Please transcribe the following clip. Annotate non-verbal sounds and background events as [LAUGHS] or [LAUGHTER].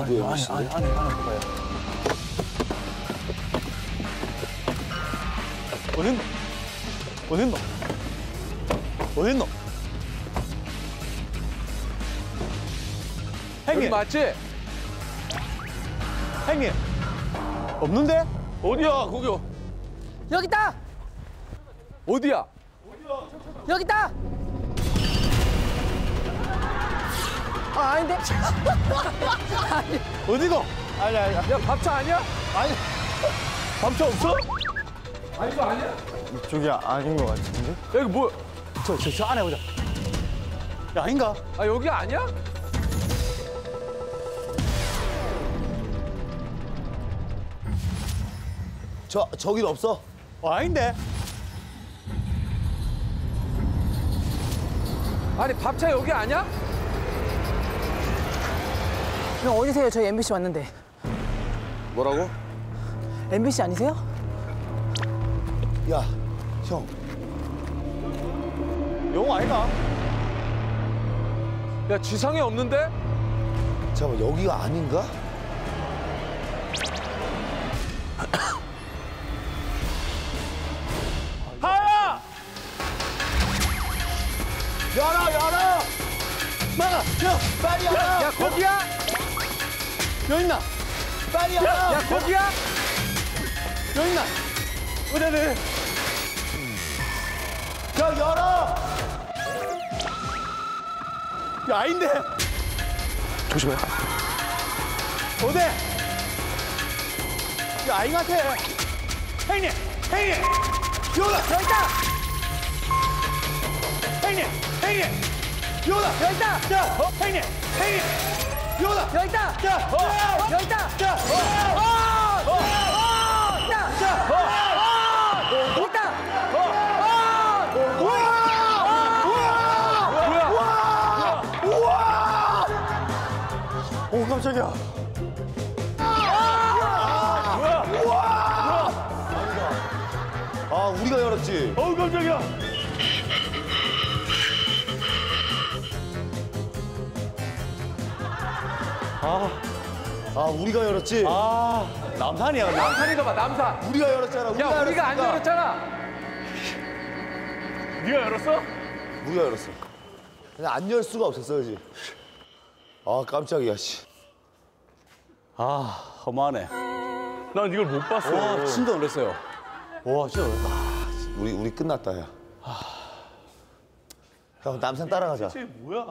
모두의 아니, 미션. 아니, 안에, 안에 봐봐요. 어딨노? 어딨노? 어딨노? 여기 형님, 맞지? 형님. 없는데? 어디야 거기 여기 있다! 어디야? 여기 있다! 아, 아닌데? [LAUGHS] 어디고? 아니, 아니, 아니. 야 밥차 아니야? 아니. 밥차 없어? 아니 이거 아니야? 저기 아닌 것 같은데? 여기 뭐? 저, 저, 저 안에 보자. 야, 아닌가? 아 여기 아니야? 저 저긴 없어? 어, 아닌데? 아니 밥차 여기 아니야? 형 어디세요? 저희 MBC 왔는데. 뭐라고? MBC 아니세요? 야, 형. 영호 아이가? 야 지상에 없는데? 잠깐만 여기가 아닌가? 하야! 열어, 열어! 막아! 형, 빨리 열어! 야 거기야? 여기 있나? 빨리 열어! 야 거기야? 여기 있나? 어디, 어디? 형 열어! 야, 아닌데? 조심해. 어디? 야, 아닌 것 같아. 형님! 형님! 여기다! 여기 있다! 형님! 형님! 여기다! 여기 있다! 야! 어? 형님! 형님! 여기다! 여기 있다! 야! 어! 여기 있다! 야! 어! 어! 어! 있다! 자! 어! 여기 있다! 우와! 우와! 오, 깜짝이야. 아, 우리가 열었지? 어우, 깜짝이야. 아, 우리가 열었지? 아, 남산이야, 그냥. 남산인가 봐 남산. 우리가 열었잖아. 우리가 야 우리가 안. 열었잖아. 네가 열었어? 우리가 열었어. 그냥 안 열 수가 없었어, 그지? 아, 깜짝이야, 씨. 아, 허무하네. 난 이걸 못 봤어. 와, 진짜 놀랐어요. 와, 진짜 놀랐다. 우리, 우리 끝났다, 야. 형, 남산 따라가자. 이게 뭐야?